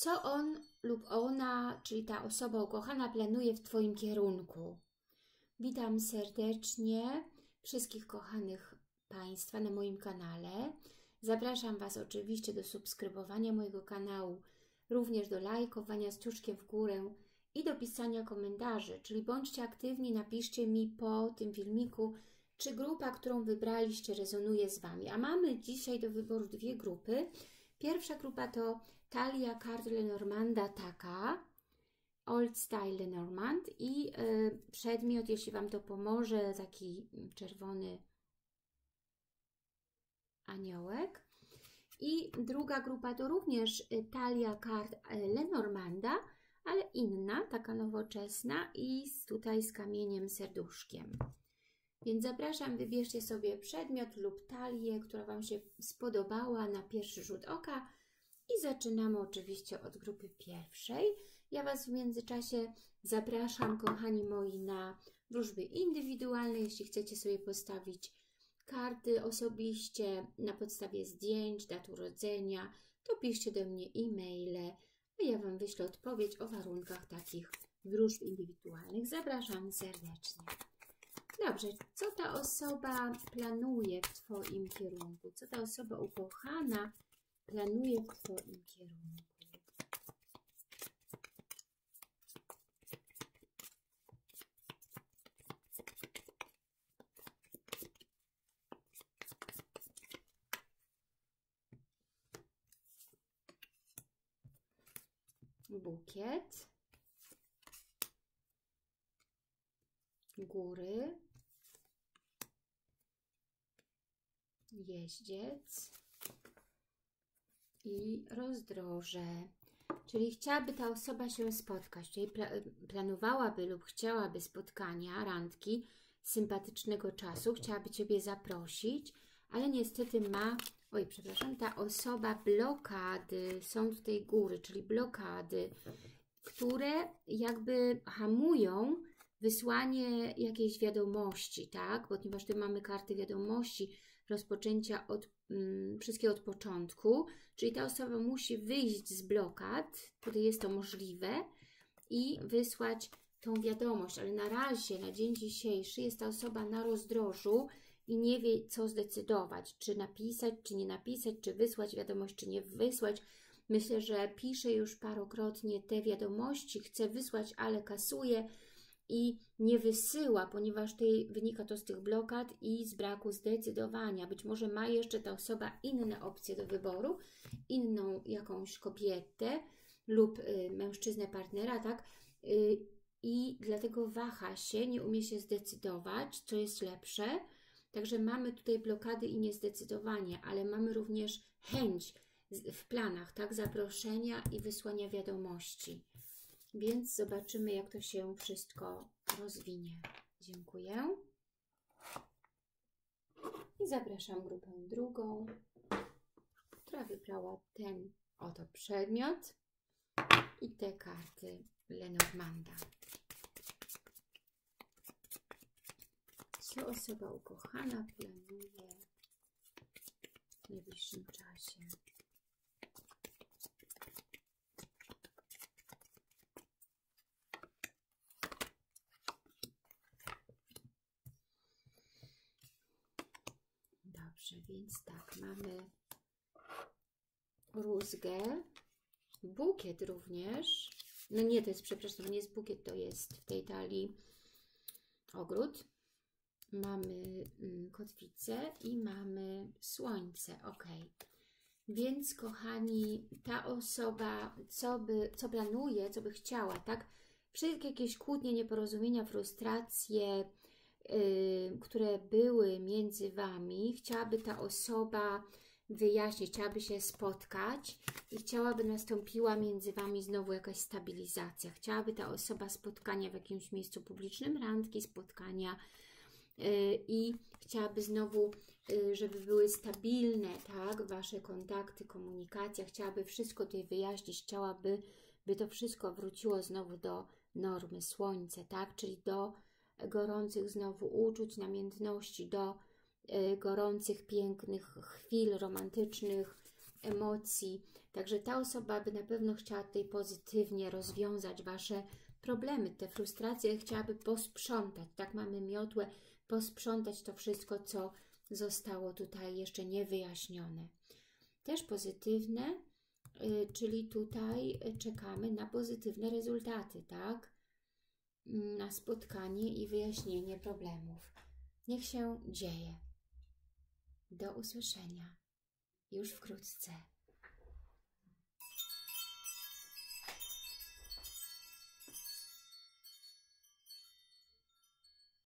co on lub ona, czyli ta osoba ukochana, planuje w Twoim kierunku. Witam serdecznie wszystkich kochanych Państwa na moim kanale. Zapraszam Was oczywiście do subskrybowania mojego kanału, również do lajkowania z ciuszkiem w górę i do pisania komentarzy, czyli bądźcie aktywni, napiszcie mi po tym filmiku, czy grupa, którą wybraliście, rezonuje z Wami. A mamy dzisiaj do wyboru dwie grupy. Pierwsza grupa to Talia Card Lenormanda taka, Old Style Lenormand i y, przedmiot, jeśli Wam to pomoże, taki czerwony aniołek. I druga grupa to również Talia Card Lenormanda, ale inna, taka nowoczesna i tutaj z kamieniem serduszkiem. Więc zapraszam, wybierzcie sobie przedmiot lub talię, która Wam się spodobała na pierwszy rzut oka i zaczynamy oczywiście od grupy pierwszej. Ja Was w międzyczasie zapraszam, kochani moi, na wróżby indywidualne, jeśli chcecie sobie postawić karty osobiście na podstawie zdjęć, dat urodzenia, to piszcie do mnie e-maile, a ja Wam wyślę odpowiedź o warunkach takich wróżb indywidualnych. Zapraszam serdecznie. Dobrze, co ta osoba planuje w Twoim kierunku? Co ta osoba ukochana planuje w Twoim kierunku? Bukiet. Góry. Jeździec i rozdroże. Czyli chciałaby ta osoba się spotkać, czyli pla planowałaby lub chciałaby spotkania, randki, sympatycznego czasu, chciałaby Ciebie zaprosić, ale niestety ma, oj przepraszam, ta osoba blokady, są tutaj góry, czyli blokady, które jakby hamują wysłanie jakiejś wiadomości, tak? Ponieważ tu mamy karty wiadomości, rozpoczęcia od mm, wszystkiego od początku, czyli ta osoba musi wyjść z blokad, tutaj jest to możliwe i wysłać tą wiadomość, ale na razie, na dzień dzisiejszy jest ta osoba na rozdrożu i nie wie, co zdecydować, czy napisać, czy nie napisać, czy wysłać wiadomość, czy nie wysłać. Myślę, że pisze już parokrotnie te wiadomości, chce wysłać, ale kasuje, i nie wysyła, ponieważ tej, wynika to z tych blokad i z braku zdecydowania. Być może ma jeszcze ta osoba inne opcje do wyboru, inną jakąś kobietę lub y, mężczyznę, partnera, tak? Y, I dlatego waha się, nie umie się zdecydować, co jest lepsze. Także mamy tutaj blokady i niezdecydowanie, ale mamy również chęć w planach, tak? Zaproszenia i wysłania wiadomości. Więc zobaczymy, jak to się wszystko rozwinie. Dziękuję. I zapraszam grupę drugą, która wybrała ten oto przedmiot i te karty Lenormanda. Co osoba ukochana planuje w najbliższym czasie? Dobrze, więc tak, mamy rózgę, bukiet również. No nie, to jest, przepraszam, nie jest bukiet, to jest w tej talii ogród. Mamy mm, kotwicę i mamy słońce, ok. Więc kochani, ta osoba, co, by, co planuje, co by chciała, tak? Wszystkie jakieś kłótnie, nieporozumienia, frustracje, które były między Wami, chciałaby ta osoba wyjaśnić, chciałaby się spotkać i chciałaby nastąpiła między Wami znowu jakaś stabilizacja. Chciałaby ta osoba spotkania w jakimś miejscu publicznym, randki, spotkania y, i chciałaby znowu, y, żeby były stabilne, tak, Wasze kontakty, komunikacja, chciałaby wszystko tutaj wyjaśnić, chciałaby, by to wszystko wróciło znowu do normy, słońce, tak, czyli do gorących znowu uczuć, namiętności, do y, gorących, pięknych chwil romantycznych, emocji. Także ta osoba by na pewno chciała tutaj pozytywnie rozwiązać Wasze problemy, te frustracje, chciałaby posprzątać. Tak mamy miotłę, posprzątać to wszystko, co zostało tutaj jeszcze niewyjaśnione. Też pozytywne, y, czyli tutaj czekamy na pozytywne rezultaty, tak? Na spotkanie i wyjaśnienie problemów. Niech się dzieje. Do usłyszenia już wkrótce.